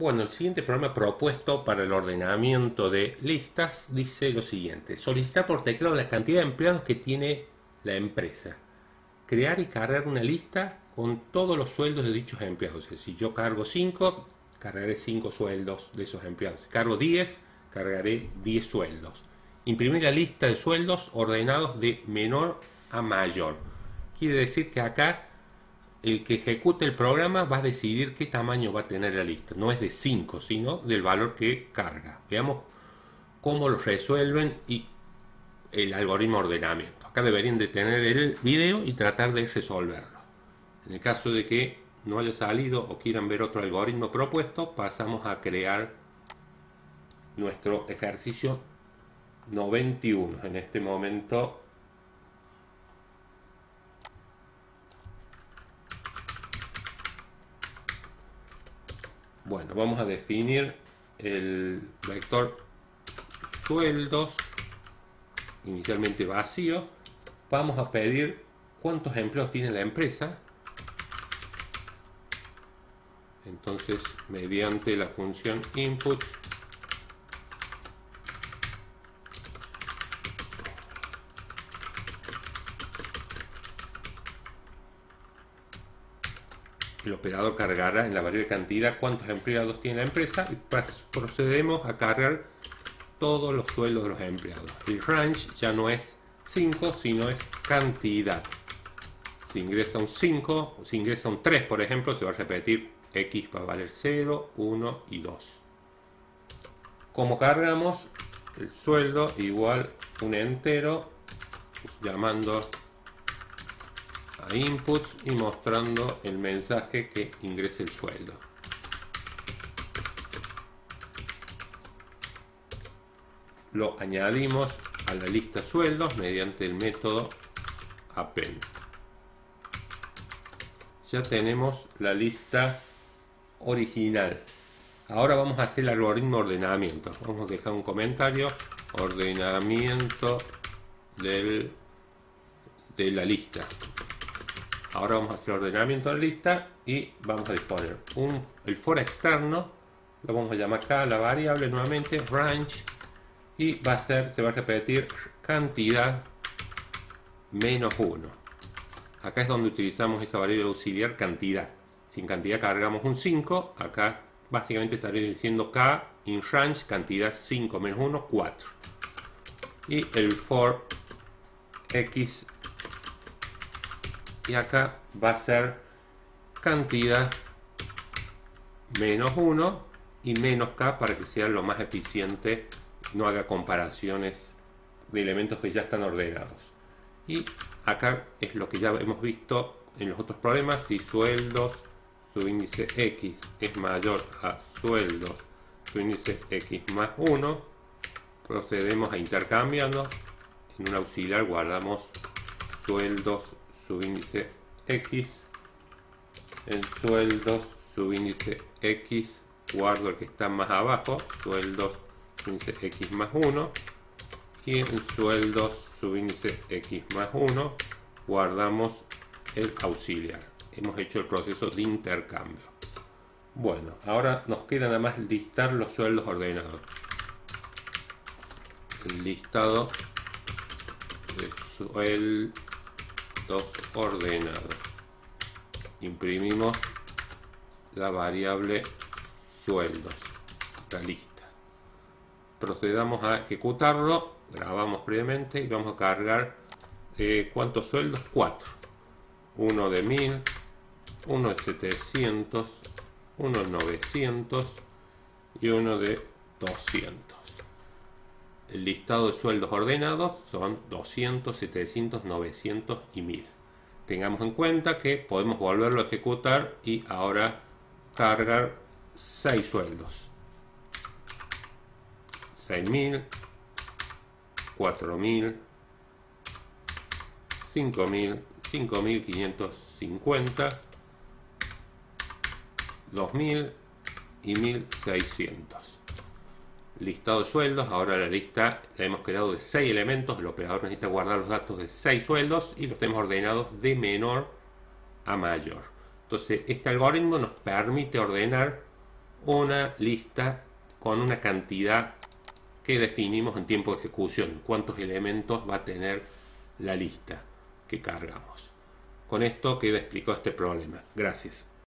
Bueno, el siguiente programa propuesto para el ordenamiento de listas dice lo siguiente. Solicitar por teclado la cantidad de empleados que tiene la empresa. Crear y cargar una lista con todos los sueldos de dichos empleados. Si yo cargo 5, cargaré 5 sueldos de esos empleados. Si cargo 10, cargaré 10 sueldos. Imprimir la lista de sueldos ordenados de menor a mayor. Quiere decir que acá el que ejecute el programa va a decidir qué tamaño va a tener la lista. No es de 5, sino del valor que carga. Veamos cómo lo resuelven y el algoritmo de ordenamiento. Acá deberían de tener el video y tratar de resolverlo. En el caso de que no haya salido o quieran ver otro algoritmo propuesto, pasamos a crear nuestro ejercicio 91. En este momento Bueno, vamos a definir el vector sueldos inicialmente vacío. Vamos a pedir cuántos empleos tiene la empresa. Entonces, mediante la función input el operador cargará en la variable cantidad cuántos empleados tiene la empresa y procedemos a cargar todos los sueldos de los empleados. El range ya no es 5, sino es cantidad. Si ingresa un 5, si ingresa un 3, por ejemplo, se va a repetir x va a valer 0, 1 y 2. Como cargamos el sueldo igual un entero, llamando a inputs y mostrando el mensaje que ingrese el sueldo. Lo añadimos a la lista sueldos mediante el método append. Ya tenemos la lista original. Ahora vamos a hacer el algoritmo de ordenamiento. Vamos a dejar un comentario. Ordenamiento del, de la lista. Ahora vamos a hacer ordenamiento de lista y vamos a disponer un, el for externo, lo vamos a llamar acá la variable nuevamente, range, y va a ser, se va a repetir cantidad menos 1. Acá es donde utilizamos esa variable auxiliar cantidad. Sin cantidad cargamos un 5, acá básicamente estaría diciendo k in range cantidad 5 menos 1, 4. Y el for x y acá va a ser cantidad menos 1 y menos k para que sea lo más eficiente no haga comparaciones de elementos que ya están ordenados. Y acá es lo que ya hemos visto en los otros problemas si sueldos su índice x es mayor a sueldos su índice x más 1 procedemos a intercambiando en un auxiliar guardamos sueldos subíndice X, en sueldos subíndice X, guardo el que está más abajo, sueldos subíndice X más 1, y en sueldos subíndice X más 1 guardamos el auxiliar. Hemos hecho el proceso de intercambio. Bueno, ahora nos queda nada más listar los sueldos ordenados. Listado sueldos ordenado. Imprimimos la variable sueldos. La lista. Procedamos a ejecutarlo grabamos previamente y vamos a cargar eh, cuántos sueldos 4 uno de 1000 uno de 700 uno de 900 y uno de 200 el listado de sueldos ordenados son 200, 700, 900 y 1000. Tengamos en cuenta que podemos volverlo a ejecutar y ahora cargar 6 sueldos. 6000, 4000, 5000, 5550, 2000 y 1600 listado de sueldos, ahora la lista la hemos creado de 6 elementos, el operador necesita guardar los datos de 6 sueldos y los tenemos ordenados de menor a mayor. Entonces este algoritmo nos permite ordenar una lista con una cantidad que definimos en tiempo de ejecución, cuántos elementos va a tener la lista que cargamos. Con esto queda explicado este problema. Gracias.